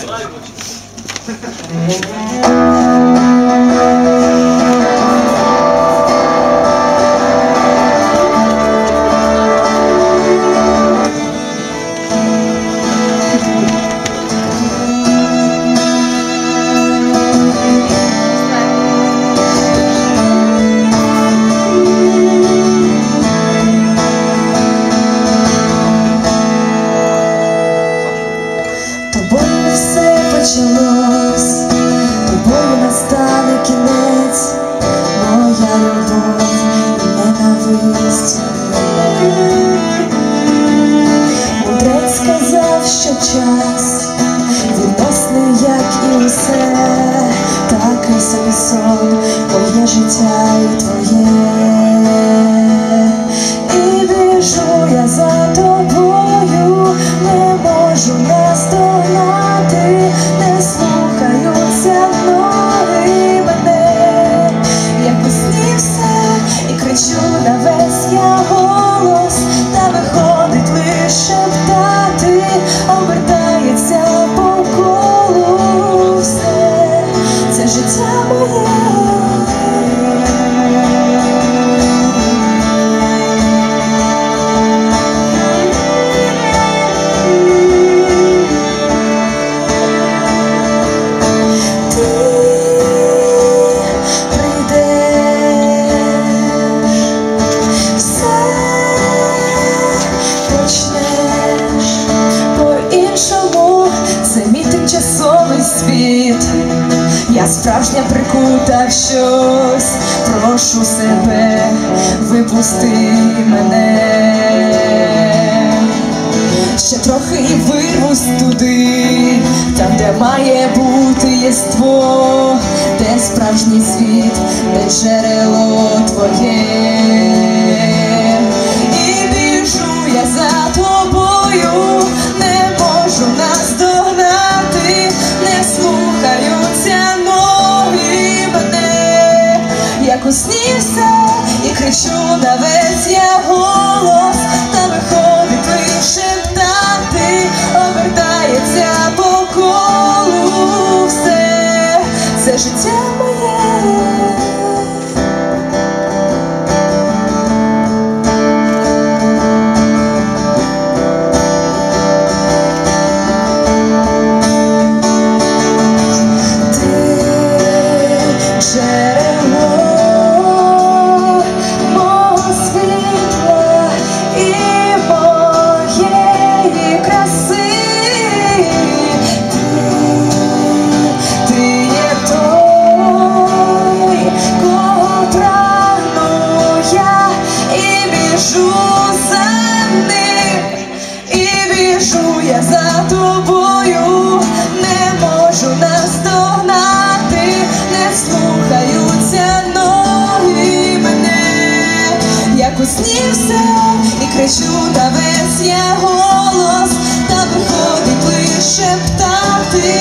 Thank you. Що час відносний, як і усе, такий собі сон, твоє життя і твоє. І біжу я за тобою, тимчасовий світ. Я справжня прикута в щось, прошу себе, випусти мене. Ще трохи і вирвусь туди, там, де має бути єство, де справжній світ, де джерело твоє. Я голос, та виходить лише птати, обертається по колу. Все, це життя за тобою не можу настогнати, не слухаються ноги мене, як у сні все і кричу та весь я голос, та виходить лише птати.